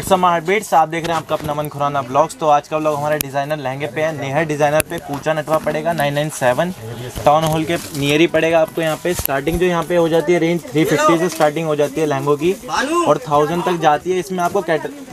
WhatsApp heartbeats आप देख रहे हैं आपका अपना मन खुराना ब्लॉग्स। तो आज का ब्लॉग हमारे डिज़ाइनर लहंगे पे है नेहर डिज़ाइनर पे कूचा नटवा पड़ेगा 997 टाउन हॉल के नियर ही पड़ेगा आपको यहाँ पे। स्टार्टिंग जो यहाँ पे हो जाती है रेंज 350 से स्टार्टिंग हो जाती है लहंगों की। और थाउज़ेंड तक जाती है इसमें आपको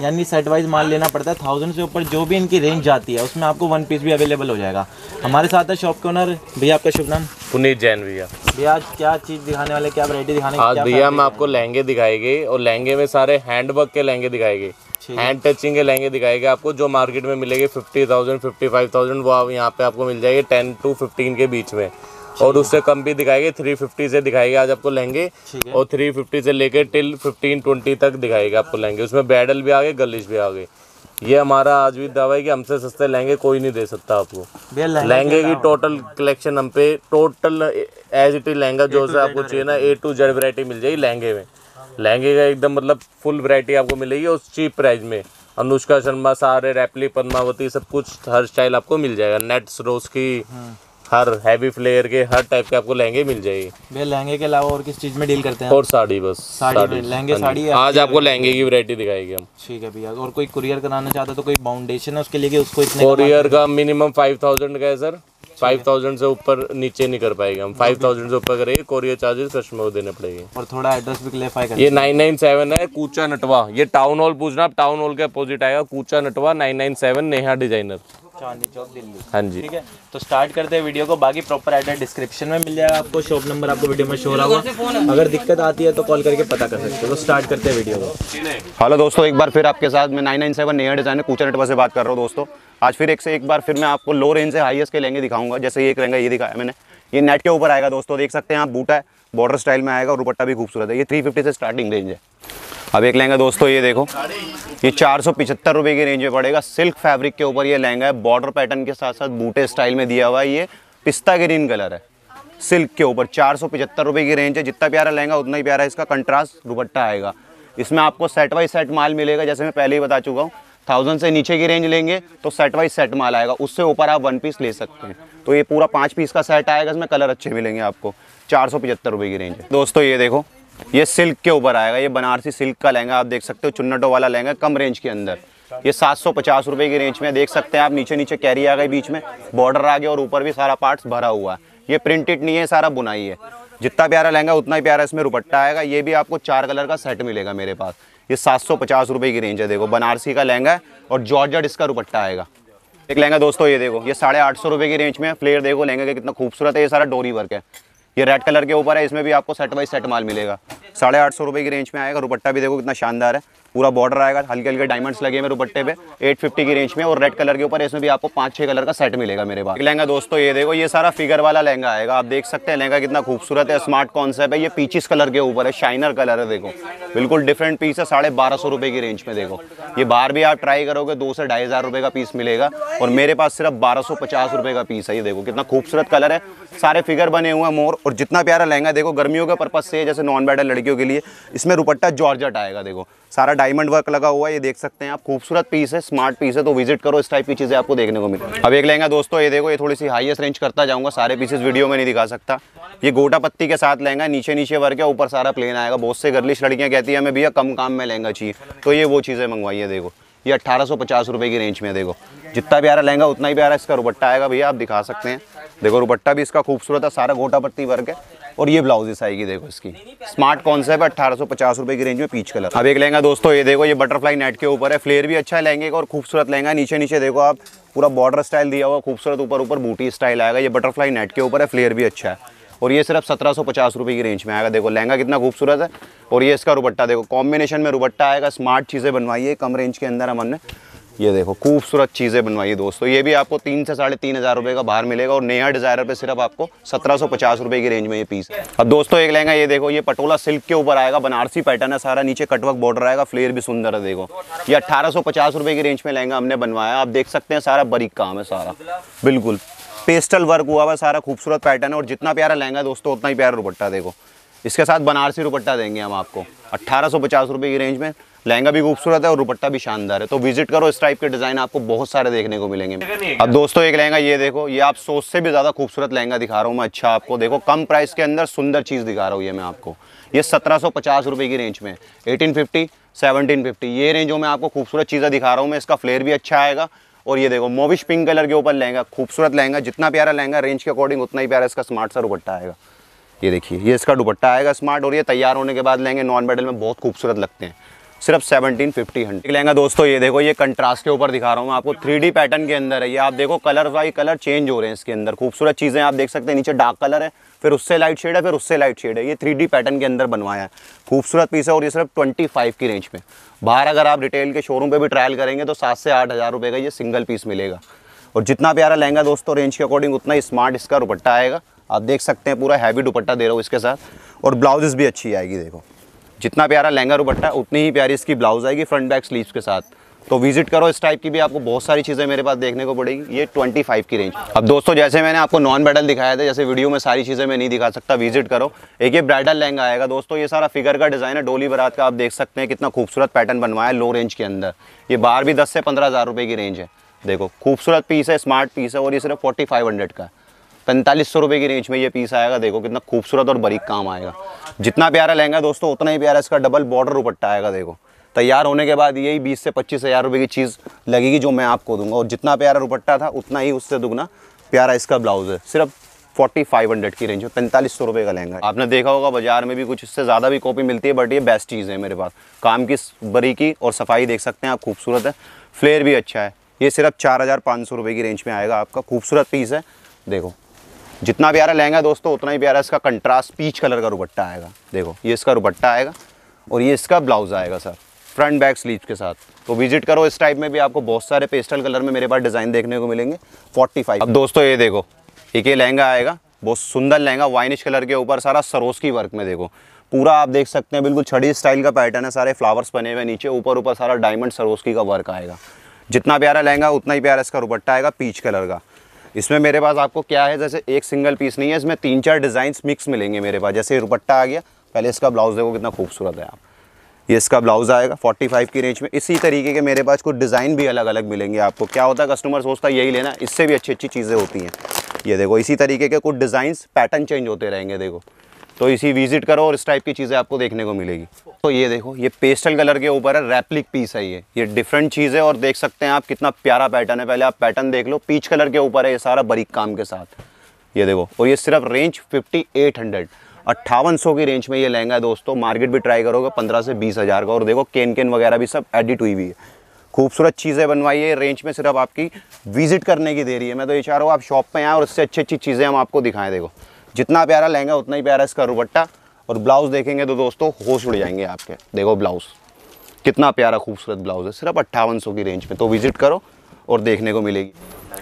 यानी सेट वाइज माल लेना पड़ता है। थाउज़ेंड से ऊपर जो भी इनकी रेंज जाती है उसमें आपको वन पीस भी अवेलेबल हो जाएगा। हमारे साथ है शॉप के ओनर भैया आपका शुभ नाम? पुनीत जैन भैया। भैया आज क्या चीज़ दिखाने वाले क्या वरायटी दिखाने आज भैया हम आपको लहंगे दिखाएँगे और लहंगे में सारे हैंड हैंडवर्क के लहंगे दिखाएँगे हैंड टचिंग के लहंगे दिखाएँगे आपको जो मार्केट में मिलेंगे fifty thousand fifty five thousand वो आप यहाँ पे आपको मिल जाएँगे टेन टू फिफ्टीन के बीच में। और उससे कम भी दिखाएँगे थ्री फिफ्टी से दिखाएँगे आज आपको लहंगे। और थ्री फिफ्टी से लेके टिल फिफ्टीन ट्वेंटी तक दिखाएँगे आपको लहंगे। उसमें बैडल भी आ गए गलिश भी आ गए। ये हमारा आज भी दावा है कि हमसे सस्ते लहंगे कोई नहीं दे सकता आपको। लहंगे की टोटल कलेक्शन हम पे total as it is lehenga जो से आपको चाहिए ना ए टू जेड वरायटी मिल जाएगी लहंगे में। लहंगे का एकदम मतलब फुल वैरायटी आपको मिलेगी और चीप प्राइस में। अनुष्का शर्मा सारे रैपली पद्मावती सब कुछ हर स्टाइल आपको मिल जाएगा। नेट्स रोज की हर हैवी फ्लेयर के हर टाइप के आपको लहंगे मिल जाएगी। भैया लहंगे के अलावा और किस चीज़ में डील करते हैं और साड़ी बस साड़ी लहंगे हाँ साड़ी आज आपको लहंगे की वैरायटी दिखाएगी हम। ठीक है भैया और कोई कुरियर कराना चाहता है तो कोई बाउंडेशन है उसके लिए उसको इतने का मिनिमम फाइव थाउज़ेंड का है सर फाइव थाउज़ेंड से ऊपर नीचे नहीं कर पाएँगे हम। फाइव थाउज़ेंड से ऊपर करेंगे कोरियर चार्जेस कस्टमर को देने पड़ेंगे। और थोड़ा एड्रेस भी क्लेरिफाई कर। ये 997 है कूचा नटवा। ये टाउन हॉल पूछना आप टाउन हॉल के अपोजिट आएगा कूचा नटवा 997 नेहा डिज़ाइनर चांदनी चौक दिल्ली। हाँ जी। ठीक है? तो स्टार्ट करते हैं वीडियो को। बाकी प्रॉपर एड्रेस डिस्क्रिप्शन में मिल जाएगा आपको। शॉप नंबर आपको वीडियो में शो रहा होगा। अगर दिक्कत आती है तो कॉल करके पता कर सकते हो। तो स्टार्ट करते हैं वीडियो को। हेलो दोस्तों एक बार फिर आपके साथ मैं 997 नया डिज़ाइन कूचा नेटवा से बात कर रहा हूँ दोस्तों। आज फिर एक से एक बार फिर मैं आपको लो रेंज से हाईएस्ट के लहंगे दिखाऊँगा। जैसे ये एक लहंगा ये दिखाया मैंने। ये नेट के ऊपर आएगा दोस्तों देख सकते हैं आप बूटा है। बॉर्डर स्टाइल में आएगा और दुपट्टा भी खूबसूरत है। ये 350 से स्टार्टिंग रेंज है। अब एक लहंगा दोस्तों, ये देखो। ये चार सौ पिछहत्तर रुपये की रेंज में पड़ेगा। सिल्क फैब्रिक के ऊपर ये लहंगा है। बॉर्डर पैटर्न के साथ साथ बूटे स्टाइल में दिया हुआ है। ये पिस्ता ग्रीन कलर है। सिल्क के ऊपर चार सौ पिछहत्तर रुपये की रेंज है। जितना प्यारा लहंगा, उतना ही प्यारा इसका कंट्रास्ट दुपट्टा आएगा। इसमें आपको सेट बाई सेट माल मिलेगा। जैसे मैं पहले ही बता चुका हूँ थाउज़ेंड से नीचे की रेंज लेंगे तो सेट वाइज सेट माल आएगा। उससे ऊपर आप वन पीस ले सकते हैं। तो ये पूरा पाँच पीस का सेट आएगा, इसमें कलर अच्छे मिलेंगे आपको। चार सौ पचहत्तर रुपये की रेंज है। दोस्तों, ये देखो, ये सिल्क के ऊपर आएगा। ये बनारसी सिल्क का लहंगा आप देख सकते हो, चुन्नटों वाला लहंगा कम रेंज के अंदर। ये सात सौ पचास रुपये की रेंज में देख सकते हैं आप नीचे नीचे कैरी आ गई बीच में। बॉर्डर आ गया और ऊपर भी सारा पार्ट्स भरा हुआ है। ये प्रिंटेड नहीं है सारा बुनाई है। जितना प्यारा लहंगा, उतना ही प्यारा इसमें रुपट्टा आएगा। ये भी आपको चार कलर का सेट मिलेगा मेरे पास। ये सात सौ पचास रुपये की रेंज है, देखो, बनारसी का लहंगा है और जॉर्जट इसका रुपट्टा आएगा। एक लहंगा दोस्तों, ये देखो, ये साढ़े आठ सौ रुपये की रेंज में फ्लेयर देखो, लहंगे का कितना खूबसूरत है, ये सारा डोरी वर्क है। ये रेड कलर के ऊपर है, इसमें भी आपको सेट वाइज सेट माल मिलेगा। साढ़े आठ सौ रुपये की रेंज में आएगा रुपट्टा भी देखो कितना शानदार है। पूरा बॉर्डर आएगा हल्के हल्के डायमंड्स लगे हुए रुपट्टे पे 850 की रेंज में, और रेड कलर के ऊपर इसमें भी आपको पाँच छः कलर का सेट मिलेगा मेरे पास। लहंगा दोस्तों, ये देखो, ये सारा फिगर वाला लहंगा आएगा। आप देख सकते हैं लहंगा कितना खूबसूरत है स्मार्ट कॉन्सेप्ट है। ये पीचिस कलर के ऊपर है शाइनर कलर है, देखो। बिल्कुल डिफरेंट पीस है, साढ़े बारह सौ रुपये की रेंज में, देखो। ये बाहर भी आप ट्राई करोगे, दो से ढाई हज़ार रुपये का पीस मिलेगा, और मेरे पास सिर्फ़ बारह सौ पचास रुपये का पीस है, ये देखो, कितना खूबसूरत कलर है। सारे फिगर बने हुए हैं, मोर, और जितना प्यारा लहंगा, देखो, गर्मियों के पर्पज से, जैसे नॉन बैडल लड़कियों के लिए, इसमें रुपट्टा जॉर्जट आएगा, देखो। सारा डायमंड वर्क लगा हुआ है, ये देख सकते हैं आप। खूबसूरत पीस है स्मार्ट पीस है तो विज़िट करो, इस टाइप की चीज़ें आपको देखने को मिले अब एक लहंगा दोस्तों, ये देखो, ये थोड़ी सी हाईएस्ट रेंज करता जाऊँगा, सारे पीसेस वीडियो में नहीं दिखा सकता। ये गोटा पत्ती के साथ लहंगा नीचे नीचे वर्क है, ऊपर सारा प्लेन आएगा। बहुत से गर्लिश लड़कियाँ कहती है, हमें भैया कम काम में लहंगा चाहिए तो ये वो चीज़ें मंगवाइए देखो। ये अट्ठारह सौ की रेंज में देखो। जितना प्यारा लहंगा उतना ही प्यारा इसका रुपट्टा आएगा, भैया, आप दिखा सकते हैं। देखो, रुपट्टा भी इसका खूबसूरत है, सारा गोटा पत्ती वर्क है। और ये ब्लाउजेस आएगी देखो इसकी। स्मार्ट कॉन्सेप्ट है, अट्ठारह सौ पचास रुपये की रेंज में पीच कलर अब एक लहंगा दोस्तों, ये देखो, ये बटरफ्लाई नेट के ऊपर है। फ्लेयर भी अच्छा है लहंगे और खूबसूरत लहंगा। नीचे नीचे देखो आप, पूरा बॉर्डर स्टाइल दिया हुआ, खूबसूरत ऊपर ऊपर बूटी स्टाइल आएगा। ये बटरफ्लाई नेट के ऊपर है फ्लेयर भी अच्छा है। और ये सिर्फ़ सत्रह सौ पचास रुपये की रेंज में आएगा। देखो, लहंगा कितना खूबसूरत है। और ये इसका रुपट्टा, देखो कॉम्बिनेशन में रुपट्टा आएगा। स्मार्ट चीज़ें बनवाई है कम रेंज के अंदर हमने ये देखो, खूबसूरत चीज़ें बनवाई दोस्तों। ये भी आपको तीन से साढ़े तीन हज़ार रुपये का बाहर मिलेगा और नया डिज़ायर पे सिर्फ़ आपको सत्रह सौ पचास रुपये की रेंज में ये पीस अब दोस्तों, एक लहंगा ये देखो, ये पटोला सिल्क के ऊपर आएगा, बनारसी पैटर्न है सारा, नीचे कटवर्क बॉर्डर आएगा फ्लेयर भी सुंदर है देखो। ये अट्ठारह सौ पचास की रेंज में लहंगा हमने बनवाया आप देख सकते हैं सारा बरीक काम है सारा। बिल्कुल पेस्टल वर्क हुआ हुआ सारा, खूबसूरत पैटर्न है और जितना प्यारा लहंगा दोस्तों, उतना ही प्यारा दुपट्टा देखो। इसके साथ बनारसी दुपट्टा देंगे हम आपको। अट्ठारह सौ पचास रुपये की रेंज में लहंगा भी खूबसूरत है और दुपट्टा भी शानदार है। तो विज़िट करो इस टाइप के डिज़ाइन आपको बहुत सारे देखने को मिलेंगे। अब दोस्तों एक लहंगा ये देखो ये आप सोच से भी ज़्यादा खूबसूरत लहंगा दिखा रहा हूँ मैं। अच्छा आपको देखो कम प्राइस के अंदर सुंदर चीज़ दिखा रहा हूँ ये मैं आपको। ये सत्रह सौ पचास रुपये की रेंज में एटीन फिफ्टी सेवनटीन फिफ्टी ये रेंजों में आपको खूबसूरत चीज़ें दिखा रहा हूँ मैं। इसका फ्लेयर भी अच्छा आएगा। और ये देखो मोविश पिंक कलर के ऊपर लहंगा खूबसूरत लहंगा जितना प्यारा लहंगा रेंज के अकॉर्डिंग उतना ही प्यारा इसका स्मार्ट सा दुपट्टा आएगा। ये देखिए ये इसका दुपट्टा आएगा स्मार्ट और ये तैयार होने के बाद लहंगे नॉन मेडल में बहुत खूबसूरत लगते हैं। सिर्फ़ सेवनटीन फिफ्टी हंड्रेड। लहंगा दोस्तों, ये देखो, ये कंट्रास्ट के ऊपर दिखा रहा हूँ आपको। थ्री पैटर्न के अंदर है ये। आप देखो कलर वाई कलर चेंज हो रहे हैं इसके अंदर। खूबसूरत चीज़ें आप देख सकते हैं। नीचे डार्क कलर है, फिर उससे लाइट शेड है, फिर उससे लाइट शेड है। ये थ्री पैटर्न के अंदर बनवाया है। खूबसूरत पीस है और ये सिर्फ़ ट्वेंटी फाइव की रेंज में। बाहर अगर आप रिटेल के शोरूम पे भी ट्रायल करेंगे तो सात से आठ हज़ार रुपये का ये सिंगल पीस मिलेगा। और जितना प्यारा लहंगा दोस्तों रेंज के अकॉर्डिंग उतना स्मार्ट इसका दुपट्टा आएगा। आप देख सकते हैं, पूरा हैवी दुपट्टा दे रहा हूँ इसके साथ। और ब्लाउजेस भी अच्छी आएगी, देखो। जितना प्यारा लहंगा दुपट्टा, उतनी ही प्यारी इसकी ब्लाउज आएगी फ्रंट बैक स्लीव्स के साथ। तो विज़िट करो इस टाइप की भी, आपको बहुत सारी चीज़ें मेरे पास देखने को पड़ेगी। ये 25 की रेंज अब दोस्तों, जैसे मैंने आपको नॉन ब्राइडल दिखाया था, जैसे वीडियो में सारी चीज़ें मैं नहीं दिखा सकता विज़िट करो। एक ये ब्राइडल लहंगा आएगा दोस्तों, ये सारा फिगर का डिज़ाइन है। डोली बरात का आप देख सकते हैं कितना खूबसूरत पैटर्न बनवाया है लो रेंज के अंदर। ये बाहर भी दस से पंद्रह हज़ार की रेंज है। देखो, खूबसूरत पीस है स्मार्ट पीस है और ये सिर्फ़ फोर्टी फाइव हंड्रेड का पैंतालीस सौ रुपये की रेंज में ये पीस आएगा। देखो कितना खूबसूरत और बरीक काम आएगा। जितना प्यारा लहंगा दोस्तों, उतना ही प्यारा इसका डबल बॉर्डर दुपट्टा आएगा, देखो। तैयार होने के बाद यही बीस से पच्चीस हज़ार रुपये की चीज़ लगेगी जो मैं आपको दूँगा। और जितना प्यारा दुपट्टा था, उतना ही उससे दुगना प्यारा इसका ब्लाउज है। सिर्फ़ फोर्टी फाइव हंड्रेड की रेंज में, पैंतालीस सौ रुपये का लहंगा आपने देखा होगा बाज़ार में भी कुछ इससे ज़्यादा भी कॉपी मिलती है बट ये बेस्ट चीज़ है मेरे पास। काम की बरीकी और सफ़ाई देख सकते हैं आप, खूबसूरत है। फ्लेयर भी अच्छा है। ये सिर्फ़ चार हज़ार पाँच सौ रुपये की रेंज में आएगा। आपका खूबसूरत पीस है। देखो। जितना प्यारा लहंगा दोस्तों, उतना ही प्यारा इसका कंट्रास्ट पीच कलर का दुपट्टा आएगा। देखो, ये इसका दुपट्टा आएगा और ये इसका ब्लाउज आएगा सर फ्रंट बैक स्लीव के साथ। तो विज़िट करो इस टाइप में भी, आपको बहुत सारे पेस्टल कलर में मेरे पास डिज़ाइन देखने को मिलेंगे। 45 अब दोस्तों, ये देखो, एक ये लहंगा आएगा, बहुत सुंदर लहंगा वाइनिश कलर के ऊपर सारा सरोस की वर्क में देखो। पूरा आप देख सकते हैं, बिल्कुल छड़ी स्टाइल का पैटर्न है, सारे फ्लावर्स बने हुए नीचे ऊपर ऊपर सारा डायमंड सरोस्की का वर्क आएगा। जितना प्यारा लहंगा, उतना ही प्यारा इसका दुपट्टा आएगा पीच कलर का। इसमें मेरे पास आपको क्या है, जैसे एक सिंगल पीस नहीं है, इसमें तीन चार डिज़ाइन मिक्स मिलेंगे मेरे पास। जैसे रुपट्टा आ गया, पहले इसका ब्लाउज देखो कितना खूबसूरत है आप। ये इसका ब्लाउज आएगा 45 की रेंज में। इसी तरीके के मेरे पास कुछ डिज़ाइन भी अलग अलग मिलेंगे आपको। क्या होता है कस्टमर सोचता है, यही लेना इससे भी अच्छी अच्छी चीज़ें होती हैं। ये देखो, इसी तरीके के कुछ डिज़ाइंस पैटर्न चेंज होते रहेंगे, देखो। तो इसी विज़िट करो और इस टाइप की चीज़ें आपको देखने को मिलेगी। तो ये देखो, ये पेस्टल कलर के ऊपर है रैप्लिक पीस है ये। ये डिफरेंट चीज़ है और देख सकते हैं आप कितना प्यारा पैटर्न है। पहले आप पैटर्न देख लो पीच कलर के ऊपर है ये सारा बरीक काम के साथ। ये देखो, और ये सिर्फ़ रेंज फिफ्टी एट हंड्रेड अट्ठावन सौ की रेंज में ये लहंगा है दोस्तों मार्केट भी ट्राई करोगे, पंद्रह से बीस हज़ार का। और देखो केन केन वगैरह भी सब एडिट हुई हुई है। खूबसूरत चीज़ें बनवाई है रेंज में सिर्फ़ आपकी विज़िट करने की देरी है। मैं तो ये चाह रहा हूँ आप शॉप पे आए और इससे अच्छी अच्छी चीज़ें हम आपको दिखाएँ, देखो। जितना प्यारा लहंगा, उतना ही प्यारा इसका रुपट्टा और ब्लाउज देखेंगे तो दोस्तों, होश उड़ जाएँगे आपके। देखो ब्लाउज, कितना प्यारा खूबसूरत ब्लाउज है। सिर्फ़ अट्ठावन की रेंज में तो विज़िट करो और देखने को मिलेगी।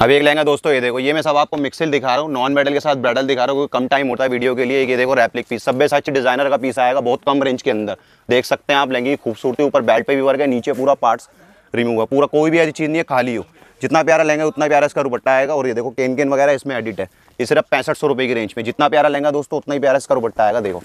अब एक लहंगा दोस्तों, ये देखो, ये मैं सब आपको मिक्सिल दिखा रहा हूँ। नॉन मेडल के साथ ब्राइडल दिखा रहा हूँ कम टाइम होता है वीडियो के लिए। ये देखो रैप्लिक पीस सब सच डिज़ाइनर का पीस आएगा, बहुत कम रेंज के अंदर। देख सकते हैं आप लहंगे की खूबसूरती, ऊपर बेल्ट पे भी वर्क है, नीचे पूरा पार्ट्स रिमूव है पूरा कोई भी ऐसी चीज़ नहीं है, खाली हो। जितना प्यारा लहंगा, उतना प्यारा इसका रुपट्टा आएगा। और ये देखो केन केन वगैरह इसमें एडिट है। ये सिर्फ़ पैंसठ सौ रुपये की रेंज में। जितना प्यारा लहंगा दोस्तों, उतना ही प्यारा इसका रुपट्टा आएगा, देखो।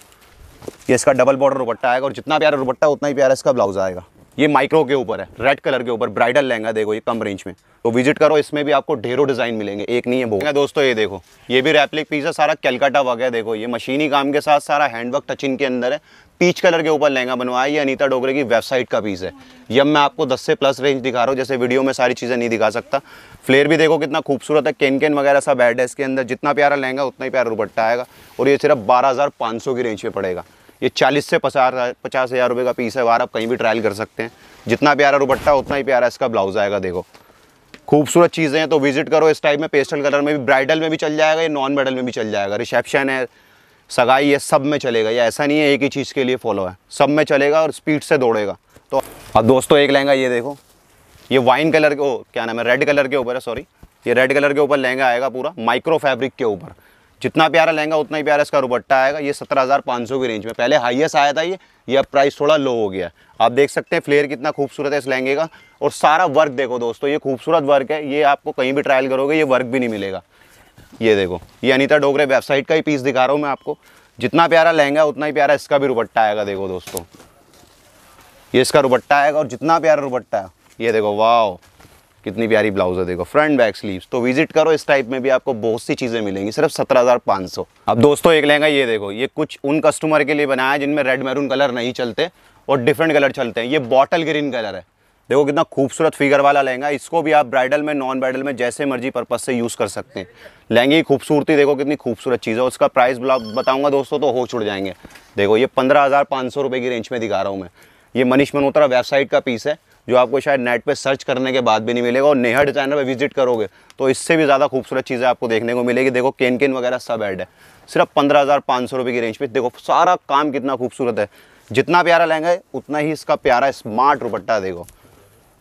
ये इसका डबल बॉर्डर रुपट्टा आएगा और जितना प्यारा रुपट्टा उतना ही प्यारा इसका ब्लाउज आएगा। ये माइक्रो के ऊपर है रेड कलर के ऊपर ब्राइडल लहंगा देखो ये कम रेंज में। तो विज़िट करो, इसमें भी आपको ढेरों डिज़ाइन मिलेंगे, एक नहीं है बहुत। दोस्तों ये देखो, ये भी रैप्लिक पीस है, सारा कैलकाटा वगैरह देखो, ये मशीनी काम के साथ सारा हैंडवर्क टचिंग के अंदर है। पीच कलर के ऊपर लहंगा बनवाया, ये अनीता डोगरे की वेबसाइट का पीस है। ये मैं आपको 10 से प्लस रेंज दिखा रहा हूँ, जैसे वीडियो में सारी चीज़ें नहीं दिखा सकता। फ्लेयर भी देखो कितना खूबसूरत है केन केन वगैरह सब ऐड है इसके अंदर, जितना प्यारा लहंगा, उतना ही प्यारा दुपट्टा आएगा। और ये सिर्फ़ बारह की रेंज में पड़ेगा। ये चालीस से पचास पचास हज़ार रुपये का पीस है, बार आप कहीं भी ट्रायल कर सकते हैं। जितना प्यारा दुपट्टा, उतना ही प्यारा इसका ब्लाउज आएगा, देखो। खूबसूरत चीज़ें हैं तो विज़िट करो इस टाइप में पेस्टल कलर में भी ब्राइडल में भी चल जाएगा, या नॉन ब्राइडल में भी चल जाएगा। रिसेप्शन है, सगाई है, सब में चलेगा। ये ऐसा नहीं है, एक ही चीज़ के लिए फॉलो है। सब में चलेगा और स्पीड से दौड़ेगा। तो अब दोस्तों, एक लहंगा, ये देखो। ये वाइन कलर के, ओ, क्या नाम है रेड कलर के ऊपर है सॉरी ये रेड कलर के ऊपर लहंगा आएगा पूरा माइक्रो फैब्रिक के ऊपर। जितना प्यारा लहंगा, उतना ही प्यारा इसका दुपट्टा आएगा। ये सत्रह हज़ार पाँच सौ की रेंज में। पहले हाईएस्ट आया था ये ये अब प्राइस थोड़ा लो हो गया आप देख सकते हैं फ्लेयर कितना खूबसूरत है इस लहंगे का। और सारा वर्क देखो दोस्तों, ये खूबसूरत वर्क है। ये आपको कहीं भी ट्रायल करोगे, ये वर्क भी नहीं मिलेगा। ये देखो, ये अनिता डोगरे वेबसाइट का ही पीस दिखा रहा हूँ मैं आपको। जितना प्यारा लहंगा, उतना ही प्यारा इसका भी दुपट्टा आएगा, देखो दोस्तों। ये इसका दुपट्टा आएगा और जितना प्यारा दुपट्टा है ये देखो वाह कितनी प्यारी ब्लाउज है, देखो फ्रंट बैक स्लीव्स तो विज़िट करो, इस टाइप में भी आपको बहुत सी चीज़ें मिलेंगी, सिर्फ़ सत्रह हज़ार पाँच सौ। अब दोस्तों, एक लहंगा, ये देखो, ये कुछ उन कस्टमर के लिए बनाया है जिनमें रेड मैरून कलर नहीं चलते और डिफरेंट कलर चलते हैं। ये बॉटल ग्रीन कलर है। देखो, कितना खूबसूरत फिगर वाला लहंगा इसको भी आप ब्राइडल में नॉन ब्राइडल में जैसे मर्ज़ी पर्पज से यूज़ कर सकते हैं। लहंगे की खूबसूरती देखो, कितनी खूबसूरत चीज़ है। उसका प्राइस बताऊँगा दोस्तों तो हो छुड़ जाएँगे। देखो, ये पंद्रह हज़ार पाँच सौ रुपये की रेंज में दिखा रहा हूँ मैं। ये मनीष मनोत्रा वेबसाइट का पीस है। जो आपको शायद नेट पे सर्च करने के बाद भी नहीं मिलेगा और नेहा डिज़ाइनर पे विज़िट करोगे तो इससे भी ज़्यादा खूबसूरत चीज़ें आपको देखने को मिलेगी। देखो केन केन वगैरह सब ऐड है। सिर्फ़ पंद्रह हज़ार पाँच सौ रुपये की रेंज पे। देखो, सारा काम कितना खूबसूरत है। जितना प्यारा लहंगा है, उतना ही इसका प्यारा स्मार्ट रुपट्टा देखो।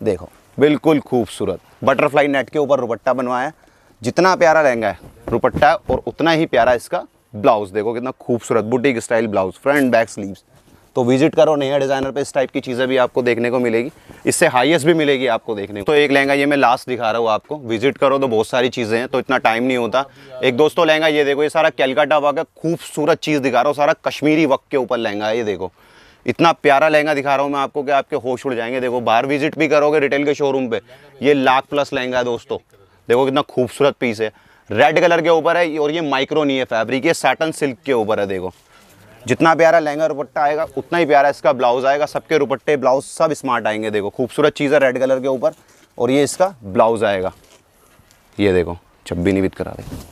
देखो, बिल्कुल खूबसूरत। बटरफ्लाई नेट के ऊपर रुपट्टा बनवाया जितना प्यारा लहंगा है रुपट्टा और उतना ही प्यारा इसका ब्लाउज देखो, कितना खूबसूरत boutique style blouse front back sleeves तो विज़िट करो, नया डिज़ाइनर पे इस टाइप की चीज़ें भी आपको देखने को मिलेगी। इससे हाईएस्ट भी मिलेगी आपको देखने को। तो एक लहंगा ये मैं लास्ट दिखा रहा हूँ आपको। विज़िट करो तो बहुत सारी चीज़ें हैं तो इतना टाइम नहीं होता। एक दोस्तों, लहंगा ये देखो, ये सारा कैलकाटा वर्क है खूबसूरत चीज़ दिखा रहा हूँ, सारा कश्मीरी वक्त के ऊपर लहंगा ये देखो। इतना प्यारा लहंगा दिखा रहा हूँ मैं आपको कि आपके होश उड़ जाएँगे। देखो, बाहर विज़िट भी करोगे रिटेल के शोरूम पे। ये लाख प्लस लहंगा है दोस्तों। देखो कितना खूबसूरत पीस है। रेड कलर के ऊपर है, और ये माइक्रो नहीं है फैब्रिक ये सैटन सिल्क के ऊपर है, देखो। जितना प्यारा लहंगा रुपट्टा आएगा, उतना ही प्यारा इसका ब्लाउज आएगा। सबके रुपट्टे ब्लाउज सब स्मार्ट आएँगे, देखो। खूबसूरत चीज़ है रेड कलर के ऊपर और ये इसका ब्लाउज आएगा। ये देखो छब्बी नहीं बित करा रहे।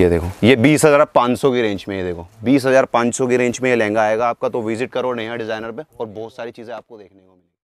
ये देखो, ये बीस हज़ार पाँच सौ की रेंज में, ये देखो। बीस हज़ार पाँच सौ की रेंज में ये लहंगा आएगा आपका तो विज़िट करो नया डिज़ाइनर पे और बहुत सारी चीज़ें आपको देखने को